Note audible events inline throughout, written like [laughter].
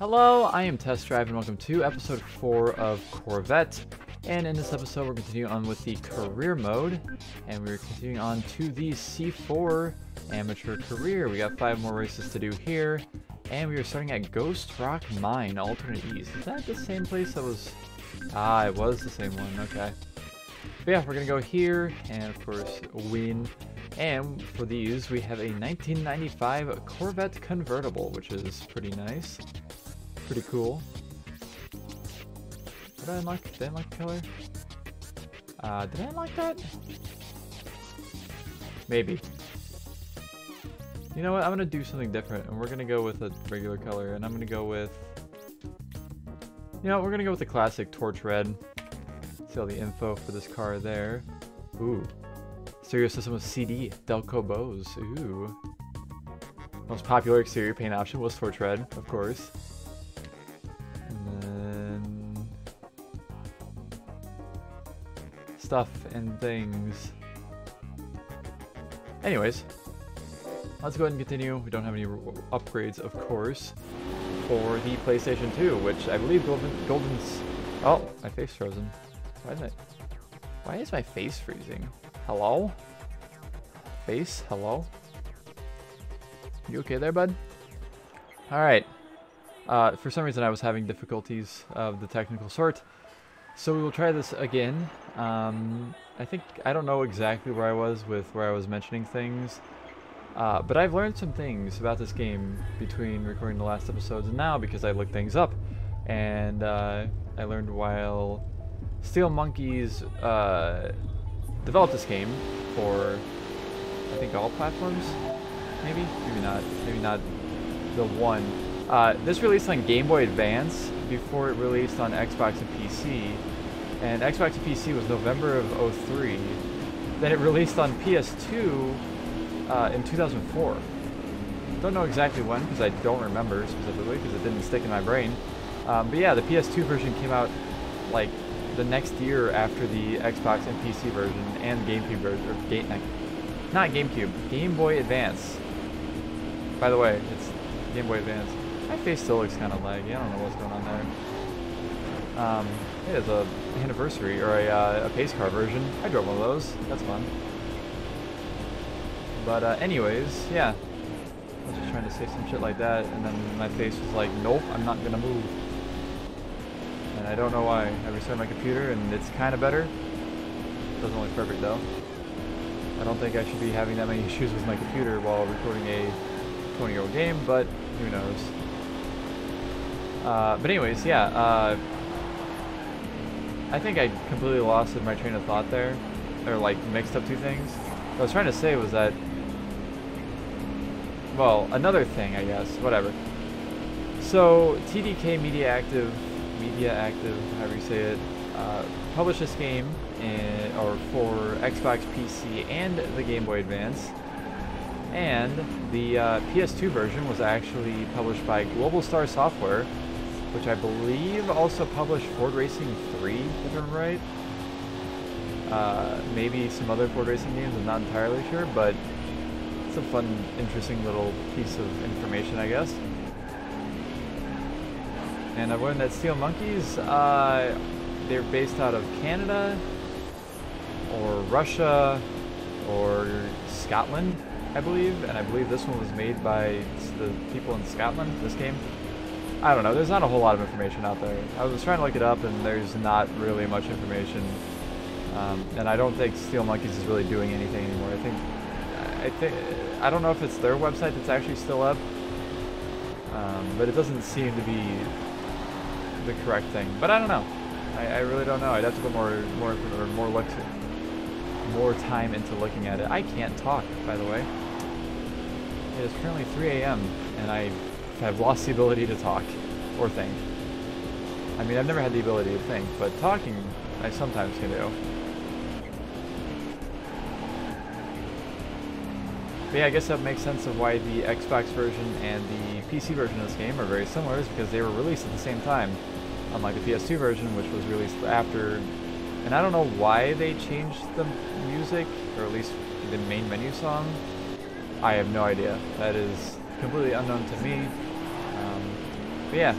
Hello, I am Test Drive and welcome to episode 4 of Corvette. And in this episode we're continuing on with the career mode and we're continuing on to the C4 amateur career. We got 5 more races to do here and we are starting at Ghost Rock Mine, alternate east. Is that the same place that was... Ah, it was the same one, okay. But yeah, we're gonna go here and of course win. And for these we have a 1995 Corvette convertible, which is pretty nice pretty cool. Did I unlock, did I unlock the color? Uh, did I unlock that? Maybe. You know what, I'm gonna do something different, and we're gonna go with a regular color, and I'm gonna go with... You know, we're gonna go with the classic torch red. See all the info for this car there. Ooh. Stereo system with CD, Delco Bose. Ooh. Most popular exterior paint option was torch red, of course. Stuff and things. Anyways, let's go ahead and continue. We don't have any upgrades, of course, for the PlayStation 2, which I believe Golden, Golden's... Oh, my face frozen. Why is, my... Why is my face freezing? Hello? Face? Hello? You okay there, bud? Alright. Uh, for some reason I was having difficulties of the technical sort. So we will try this again. Um, I think, I don't know exactly where I was with where I was mentioning things. Uh, but I've learned some things about this game between recording the last episodes and now because I looked things up. And uh, I learned while Steel Monkeys uh, developed this game for, I think, all platforms? Maybe? Maybe not. Maybe not the one. Uh, this released on Game Boy Advance before it released on Xbox and PC and Xbox and PC was November of 03. Then it released on PS2 uh, in 2004. Don't know exactly when because I don't remember specifically because it didn't stick in my brain. Um, but yeah, the PS2 version came out like the next year after the Xbox and PC version and GameCube version, or game, not GameCube, Game Boy Advance. By the way, it's Game Boy Advance. My face still looks kind of laggy. I don't know what's going on there. Um, it is a anniversary or a, uh, a pace car version. I drove one of those. That's fun. But uh, anyways, yeah. I was just trying to say some shit like that, and then my face was like, nope, I'm not gonna move. And I don't know why. I restarted my computer, and it's kind of better. Doesn't look perfect though. I don't think I should be having that many [laughs] issues with my computer while recording a 20-year-old game, but who knows. Uh, but anyways, yeah. Uh, I think I completely lost my train of thought there, or like mixed up two things. What I was trying to say was that, well, another thing, I guess, whatever. So TDK Media Active, Media Active, however you say it, uh, published this game in, or for Xbox PC and the Game Boy Advance. And the uh, PS2 version was actually published by Global Star Software, which I believe also published Ford Racing 3, if I'm right. Uh, maybe some other Ford Racing games, I'm not entirely sure, but it's a fun, interesting little piece of information, I guess. And I've learned that Steel Monkeys, uh, they're based out of Canada, or Russia, or Scotland, I believe. And I believe this one was made by the people in Scotland, this game. I don't know. There's not a whole lot of information out there. I was trying to look it up, and there's not really much information. Um, and I don't think Steel Monkeys is really doing anything anymore. I think, I think, I don't know if it's their website that's actually still up, um, but it doesn't seem to be the correct thing. But I don't know. I, I really don't know. I'd have to put more, more, or more look, more time into looking at it. I can't talk, by the way. It is currently 3 a.m. and I have lost the ability to talk or think. I mean, I've never had the ability to think, but talking I sometimes can do. But yeah, I guess that makes sense of why the Xbox version and the PC version of this game are very similar, is because they were released at the same time. Unlike the PS2 version, which was released after... And I don't know why they changed the music, or at least the main menu song. I have no idea. That is completely unknown to me. But yeah,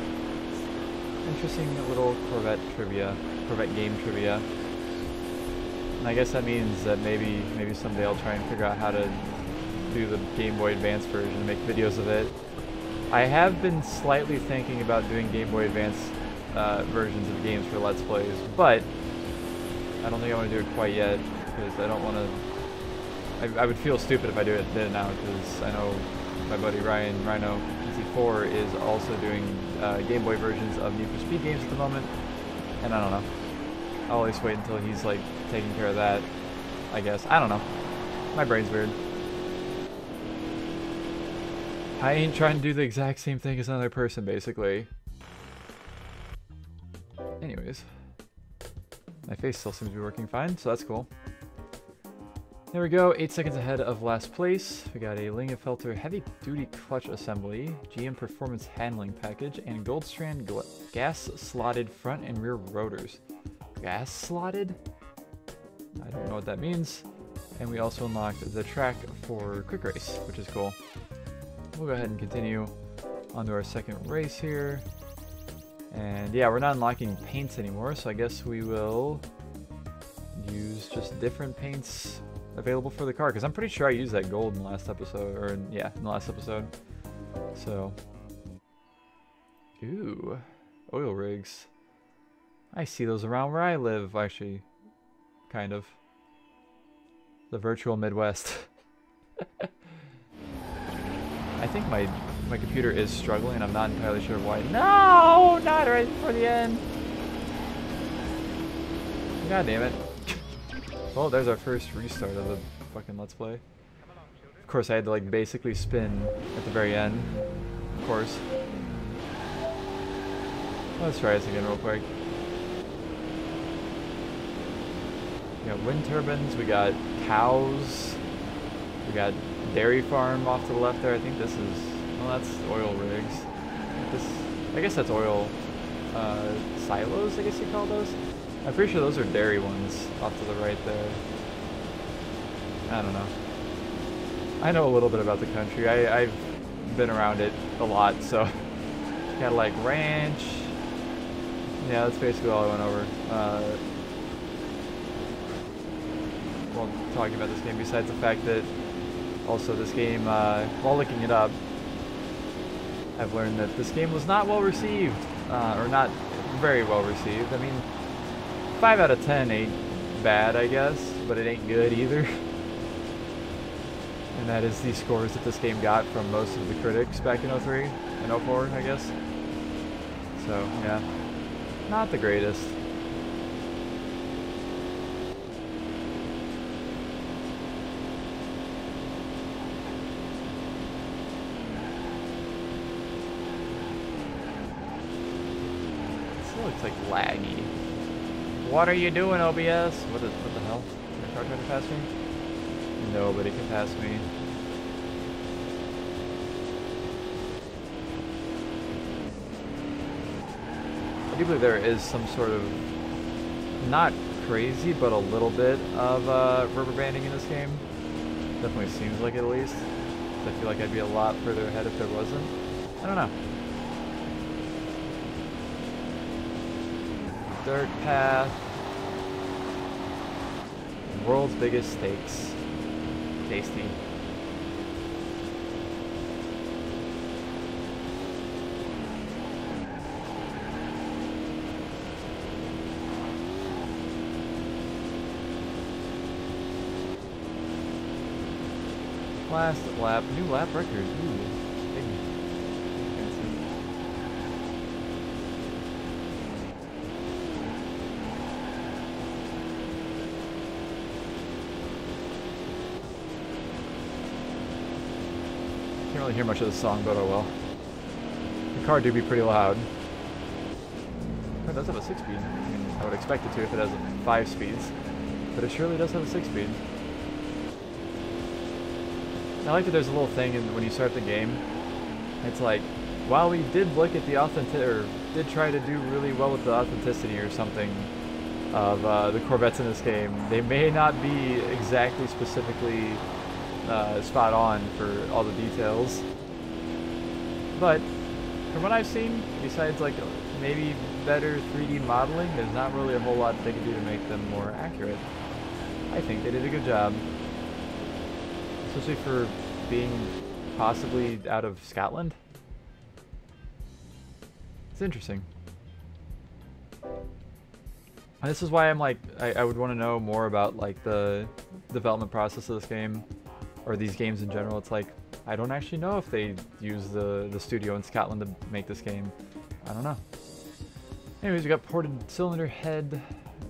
interesting little Corvette trivia, Corvette game trivia. And I guess that means that maybe maybe someday I'll try and figure out how to do the Game Boy Advance version and make videos of it. I have been slightly thinking about doing Game Boy Advance uh, versions of games for Let's Plays, but I don't think I want to do it quite yet because I don't want to. I, I, would feel stupid if I do it, it now because I know my buddy Ryan Rhino PC4 is also doing uh, Game Boy versions of Need for Speed games at the moment, and I don't know. I'll always wait until he's like taking care of that. I guess I don't know. My brain's weird. I ain't trying to do the exact same thing as another person, basically. Anyways. My face still seems to be working fine, so that's cool. There we go, 8 seconds ahead of last place. We got a Lingenfelter Heavy Duty Clutch Assembly, GM Performance Handling Package, and Goldstrand Gas Slotted Front and Rear Rotors. Gas Slotted? I don't know what that means. And we also unlocked the track for Quick Race, which is cool. We'll go ahead and continue onto our second race here. And yeah, we're not unlocking paints anymore, so I guess we will use just different paints available for the car, because I'm pretty sure I used that gold in the last episode, or in, yeah, in the last episode. So, ooh, oil rigs. I see those around where I live, actually, kind of. The virtual Midwest. [laughs] I think my my computer is struggling. I'm not entirely sure why. No, not right before the end. God damn it. Well, there's our first restart of the fucking Let's Play. Of course, I had to like basically spin at the very end. Of course. Let's try this again real quick. We got wind turbines, we got cows, we got dairy farm off to the left there. I think this is well, that's oil rigs. This, I guess that's oil uh, silos, I guess you call those. I'm pretty sure those are dairy ones off to the right there. I don't know. I know a little bit about the country. I, I've been around it a lot, so [laughs] Cadillac Ranch. Yeah, that's basically all I went over. Uh, while talking about this game, besides the fact that also this game, uh, while looking it up, I've learned that this game was not well received, uh, or not very well received. I mean, 5 out of 10 ain't bad, I guess, but it ain't good either. [laughs] and that is the scores that this game got from most of the critics back in 03 and 04, I guess. So, yeah, not the greatest. like laggy. What are you doing, OBS? What the hell? Is your car trying to pass me? Nobody can pass me. I do believe there is some sort of not crazy, but a little bit of uh, rubber banding in this game. Definitely seems like it at least. I feel like I'd be a lot further ahead if there wasn't. I don't know. Dirt path. World's biggest steaks. Tasty. Last lap, new lap record. Ooh. Can't really hear much of the song, but oh well. The car do be pretty loud. It does have a 6-speed. I, mean, I would expect it to if it has 5 speeds. But it surely does have a 6-speed. I like that there's a little thing in, when you start the game. It's like, while we did look at the authentic, or did try to do really well with the authenticity or something of uh, the Corvettes in this game, they may not be exactly specifically uh, spot on for all the details. But from what I've seen, besides like maybe better 3D modeling, there's not really a whole lot they can do to make them more accurate. I think they did a good job. Especially for being possibly out of Scotland. It's interesting. And this is why I'm like, I, I would want to know more about like the development process of this game, or these games in general. It's like, I don't actually know if they use the, the studio in Scotland to make this game. I don't know. Anyways, we got ported cylinder head,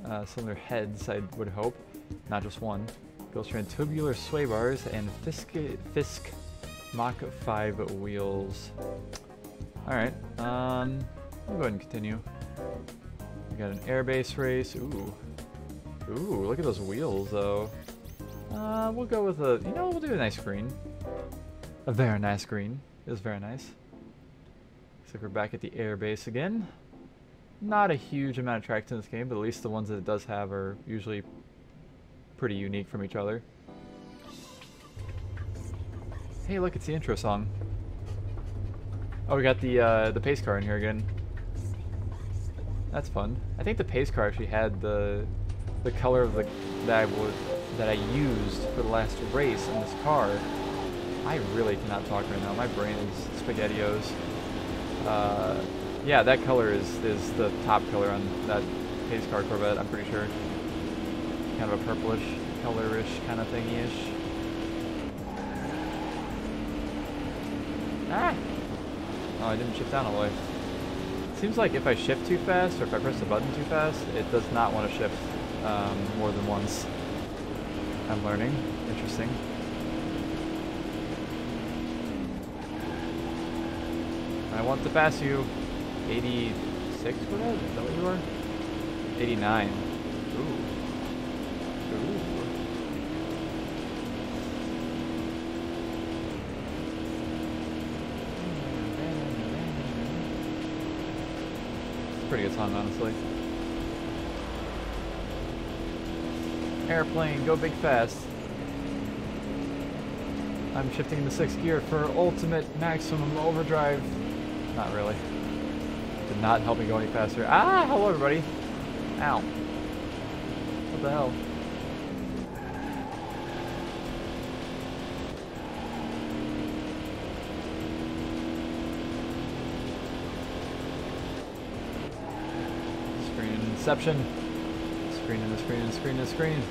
uh, cylinder heads, I would hope. Not just one. Ghost tubular sway bars and Fisk, Fisk Mach 5 wheels. Alright, um, we'll go ahead and continue. We got an airbase race. Ooh. Ooh, look at those wheels, though. Uh, we'll go with a, you know, we'll do a nice green. A very nice green. It was very nice. Like we're back at the airbase again. Not a huge amount of tracks in this game, but at least the ones that it does have are usually pretty unique from each other. Hey, look, it's the intro song. Oh, we got the uh, the pace car in here again. That's fun. I think the pace car actually had the the color of the that I would that I used for the last race in this car. I really cannot talk right now. My brain is spaghettios. Uh, yeah, that color is is the top color on that pace car Corvette. I'm pretty sure. Kind of a purplish, colorish kind of thingy-ish. Ah! Oh, I didn't shift down all the way. Seems like if I shift too fast, or if I press the button too fast, it does not want to shift um, more than once. I'm learning. Interesting. I want to pass you. 86, what is that what you are? 89. Ooh. Pretty good song, honestly. Airplane, go big fast. I'm shifting into sixth gear for ultimate maximum overdrive. Not really. Did not help me go any faster. Ah, hello everybody. Ow. What the hell? Screen Inception. Screen in the screen and screen in the screen.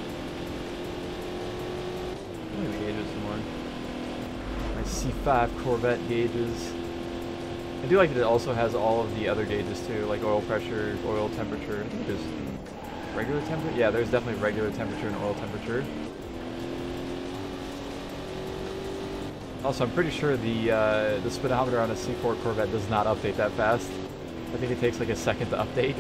C5 Corvette gauges. I do like that it also has all of the other gauges too, like oil pressure, oil temperature. There's regular temperature. Yeah, there's definitely regular temperature and oil temperature. Also, I'm pretty sure the uh, the speedometer on a C4 Corvette does not update that fast. I think it takes like a second to update.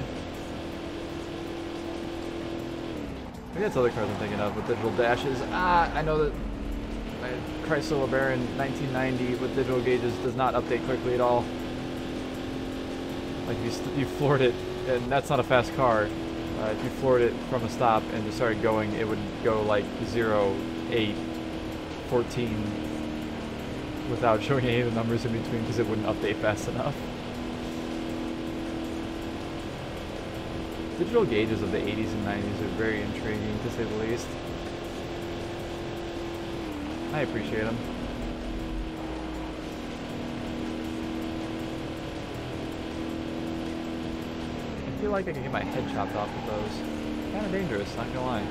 Maybe that's other cars I'm thinking of with digital dashes. Ah, I know that my Chrysler LeBaron 1990 with digital gauges does not update quickly at all. Like you, you floored it, and that's not a fast car. Uh, if you floored it from a stop and just started going, it would go like 0, 8, 14 without [laughs] showing any of the numbers in between because it wouldn't update fast enough. Digital gauges of the 80s and 90s are very intriguing, to say the least. I appreciate them. I feel like I could get my head chopped off with those. Kind of dangerous, not gonna lie.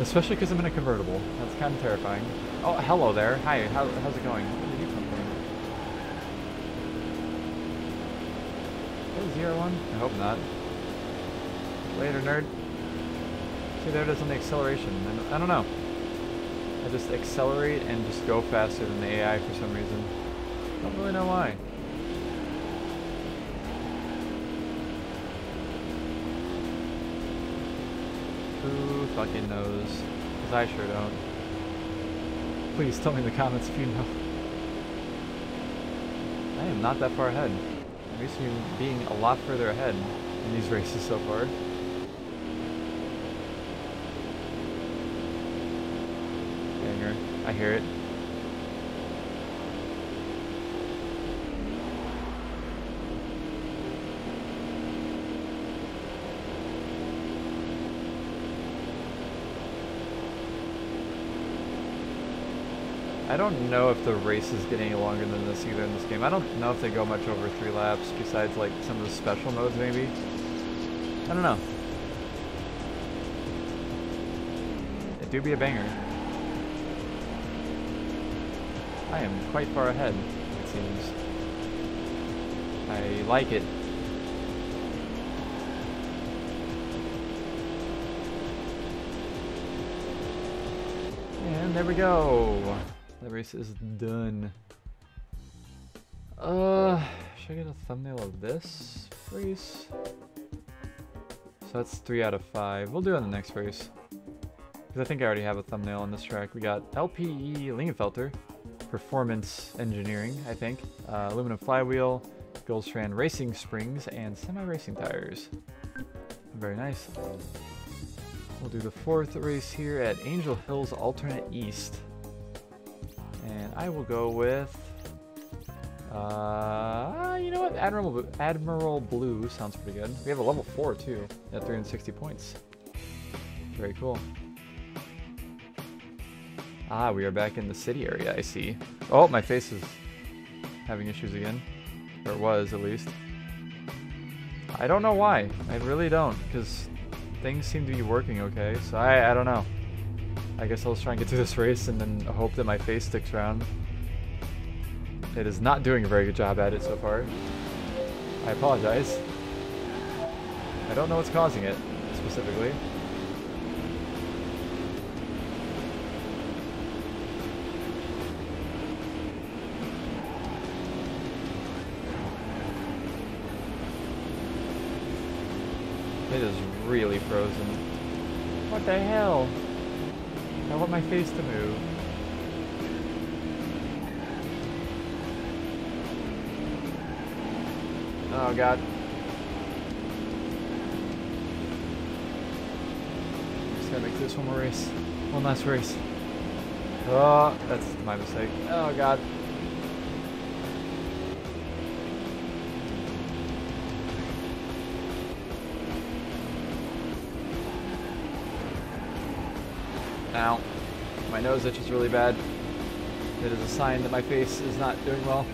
Especially because I'm in a convertible. That's kind of terrifying. Oh, hello there. Hi, how, how's it going? zero one? I hope not. Later, nerd. See, there it is on the acceleration. I don't know. I just accelerate and just go faster than the AI for some reason. Don't really know why. Who fucking knows? Because I sure don't. Please tell me in the comments if you know. I am not that far ahead. I'm used to being a lot further ahead in these races so far. I hear it. I don't know if the races get any longer than this either in this game. I don't know if they go much over three laps besides like some of the special modes maybe. I don't know. It do be a banger. I am quite far ahead, it seems. I like it. And there we go. The race is done. Uh, should I get a thumbnail of this race? So that's three out of five. We'll do it on the next race. Because I think I already have a thumbnail on this track. We got LPE Lingenfelter, Performance Engineering, I think, uh, aluminum flywheel, Goldstrand racing springs, and semi-racing tires. Very nice. We'll do the fourth race here at Angel Hills Alternate East. And I will go with... Uh, you know what? Admiral, Admiral Blue sounds pretty good. We have a level 4 too, at 360 points. Very cool. Ah, we are back in the city area, I see. Oh, my face is having issues again. Or it was, at least. I don't know why. I really don't, because things seem to be working okay, so I, I don't know. I guess I'll just try and get through [laughs] this race and then hope that my face sticks around. It is not doing a very good job at it so far. I apologize. I don't know what's causing it, specifically. It is really frozen. What the hell? I want my face to move. Oh god. Just gotta make this one more race. One last race. Oh, that's my mistake. Oh god. My nose itches really bad. It is a sign that my face is not doing well.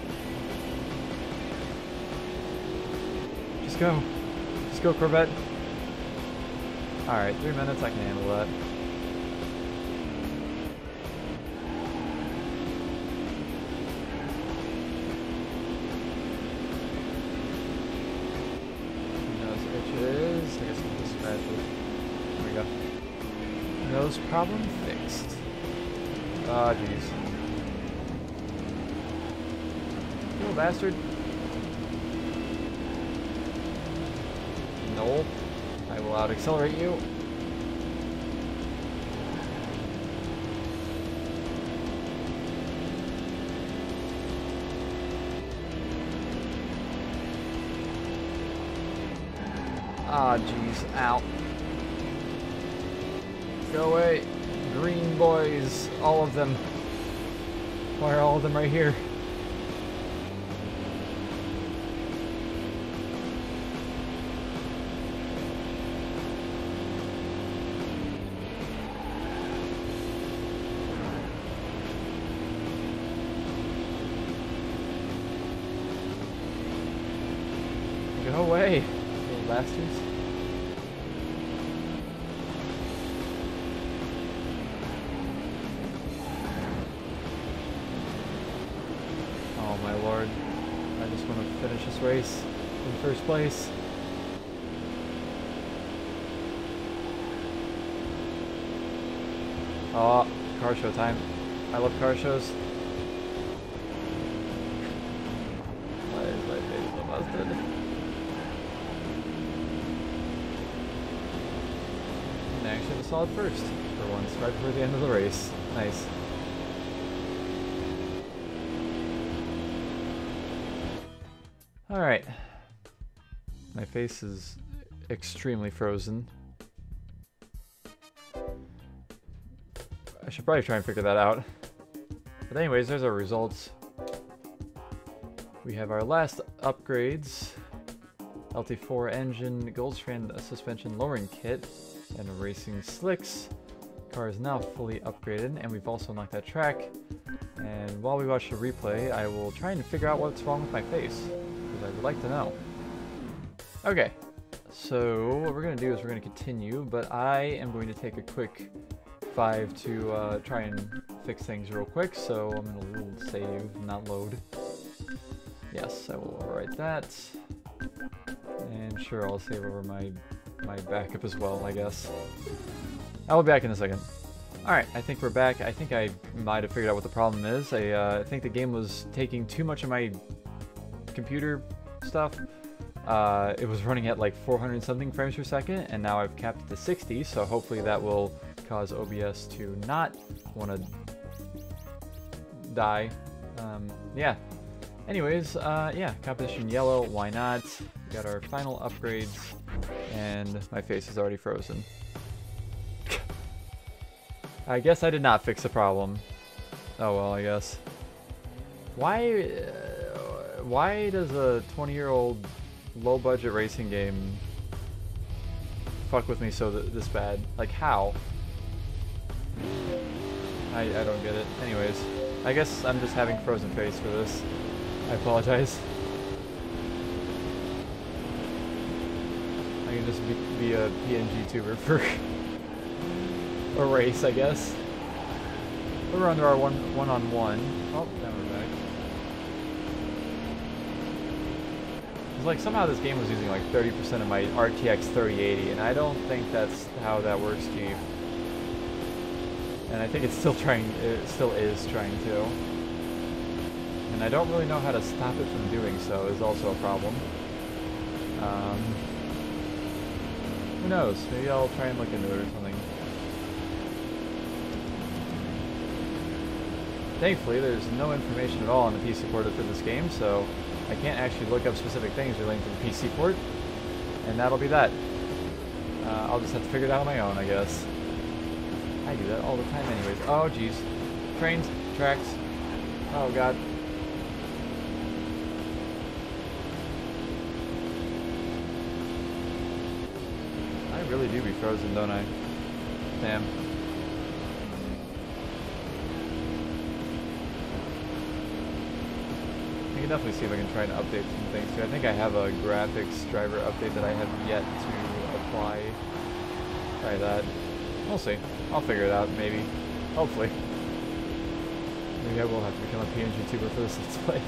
Just go. Just go, Corvette. Alright, three minutes, I can handle that. Nose itches. Ah, jeez. You little bastard. No. I will out accelerate you. Ah, jeez. Ow. Go away. Green boys. All of them. Why are all of them right here? Go away, little bastards. Oh my lord. I just want to finish this race in first place. Oh, car show time. I love car shows. Why is my face so busted? And I actually have a solid first for once, right before the end of the race. Nice. Alright. My face is extremely frozen. I should probably try and figure that out. But anyways, there's our results. We have our last upgrades. LT4 engine, Goldstrand suspension lowering kit, and racing slicks. Car is now fully upgraded, and we've also knocked that track. And while we watch the replay, I will try and figure out what's wrong with my face, because I would like to know. Okay, so what we're going to do is we're going to continue, but I am going to take a quick five to uh, try and fix things real quick, so I'm going to save, not load. Yes, I will overwrite that. And sure, I'll save over my, my backup as well, I guess. I'll be back in a second. Alright, I think we're back. I think I might have figured out what the problem is. I, uh, think the game was taking too much of my computer stuff. Uh, it was running at like 400 something frames per second, and now I've capped it to 60, so hopefully that will cause OBS to not want to die. Um, yeah. Anyways, uh, yeah, competition yellow, why not? We got our final upgrades, and my face is already frozen. I guess I did not fix the problem. Oh well, I guess. Why, uh, why does a 20-year-old low-budget racing game fuck with me so th this bad? Like, how? I, I don't get it. Anyways, I guess I'm just having frozen face for this. I apologize. I can just be, be a PNG tuber for [laughs] a race, I guess. We're under our one one on one. Oh, now we're back. It's like somehow this game was using like 30% of my RTX 3080, and I don't think that's how that works, Chief. And I think it's still trying, it still is trying to. And I don't really know how to stop it from doing so is also a problem. Um, who knows? Maybe I'll try and look into it or something. Thankfully, there's no information at all on the PC port for this game, so I can't actually look up specific things relating to the PC port. And that'll be that. Uh, I'll just have to figure it out on my own, I guess. I do that all the time anyways. Oh, jeez. Trains, tracks. Oh, God. I really do be frozen, don't I? Damn. I can definitely see if I can try and update some things too. I think I have a graphics driver update that I have yet to apply. Try that. We'll see. I'll figure it out, maybe. Hopefully. Maybe I will have to become a PNG tuber for this let's play.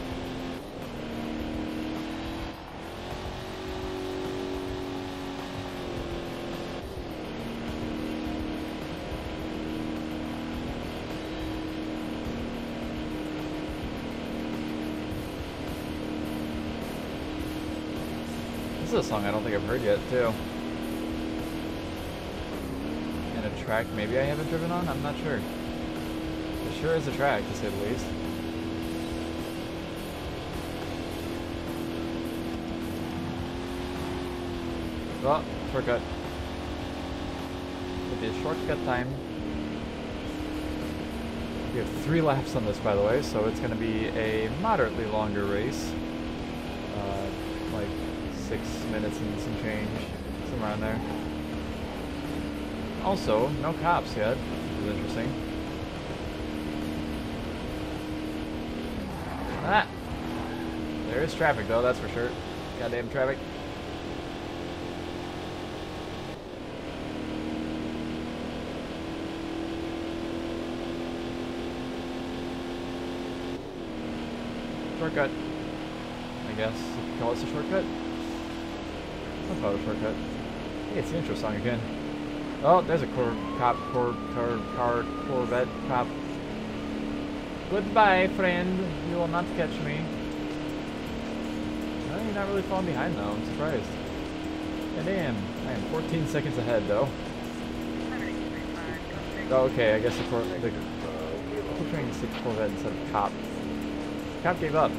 This is a song I don't think I've heard yet, too. And a track maybe I haven't driven on? I'm not sure. It sure is a track, to say the least. Well, shortcut. It'll be a shortcut time. We have three laps on this, by the way, so it's going to be a moderately longer race. Uh, like six minutes and some change, somewhere around there. Also, no cops yet, which is interesting. Ah! There is traffic though, that's for sure. Goddamn traffic. Shortcut. I guess you call this a shortcut. I'll call a shortcut. Hey, it's the intro song again. Oh, there's a cor cop, cor car, car, Corvette cop. Goodbye, friend. You will not catch me. Well, you're not really falling behind, though. I'm surprised. Yeah, damn. I am 14 seconds ahead, though. Oh, okay, I guess the, cor the uh, to Corvette instead of cop. Cop gave up.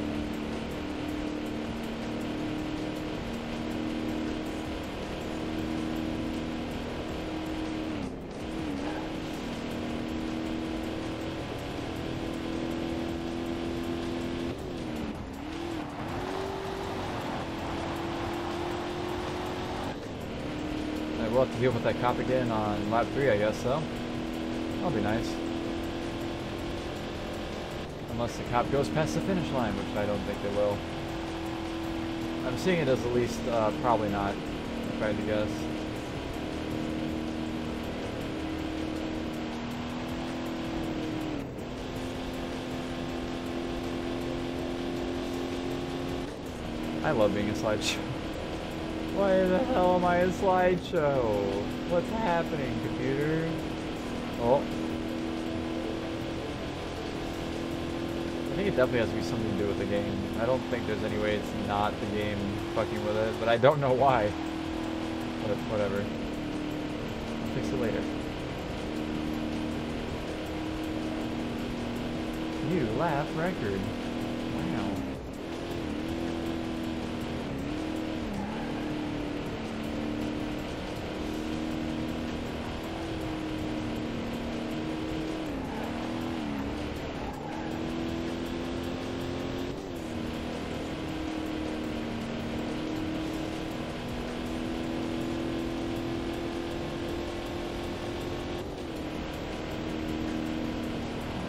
We'll have to deal with that cop again on lap 3, I guess, so. That'll be nice. Unless the cop goes past the finish line, which I don't think they will. I'm seeing it as at least uh, probably not, if I had to guess. I love being a slideshow. Why the hell am I a slideshow? What's happening, computer? Oh. I think it definitely has to be something to do with the game. I don't think there's any way it's not the game fucking with it, but I don't know why. But whatever. I'll fix it later. New laugh record. Wow.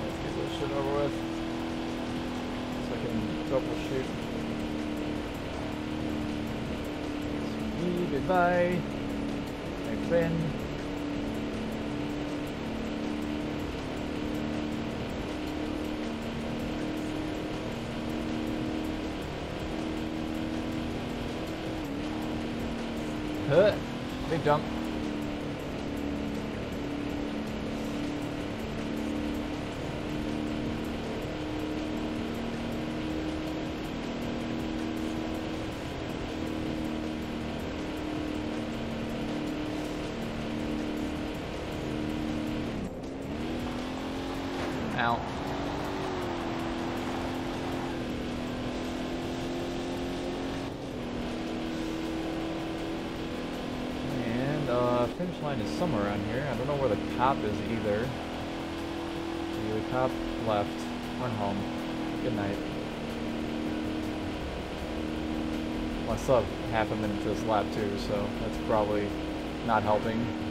Let's get this shit over with. So I can troubleshoot. Sweet, goodbye. Ow. And uh, finish line is somewhere around here. I don't know where the cop is either. The cop left. Went home. Good night. Well, I still have half a minute to this lap too, so that's probably not helping.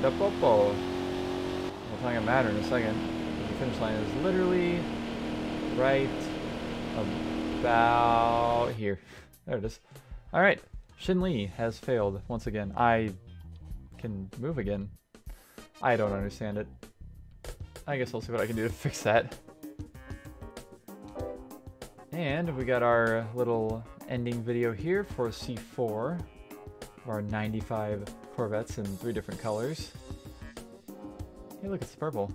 The popo? We'll talk about matter in a second. The finish line is literally right about here. There it is. Alright, Shin Lee has failed once again. I can move again. I don't understand it. I guess I'll see what I can do to fix that. And we got our little ending video here for C4 of our 95 Corvettes in three different colors. Hey, look, it's purple.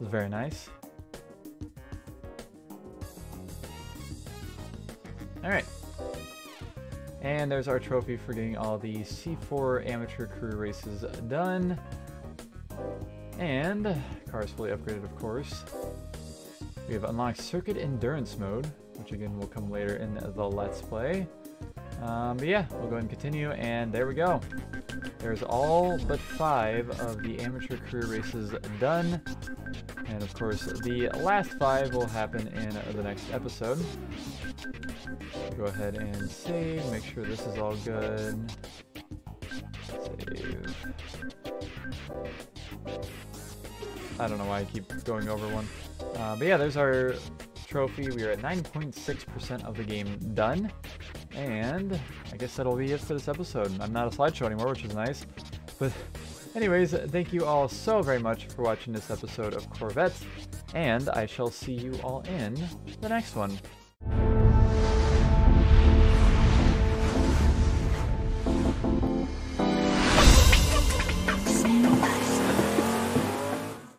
It's very nice. Alright. And there's our trophy for getting all the C4 amateur crew races done. And car's fully upgraded, of course. We have unlocked Circuit Endurance Mode, which again will come later in the Let's Play. Um, but yeah, we'll go ahead and continue, and there we go. There's all but five of the amateur career races done. And of course, the last five will happen in the next episode. Go ahead and save, make sure this is all good. Save. I don't know why I keep going over one. Uh, but yeah, there's our trophy. We are at 9.6% of the game done. And I guess that'll be it for this episode. I'm not a slideshow anymore, which is nice. But anyways, thank you all so very much for watching this episode of Corvettes. And I shall see you all in the next one.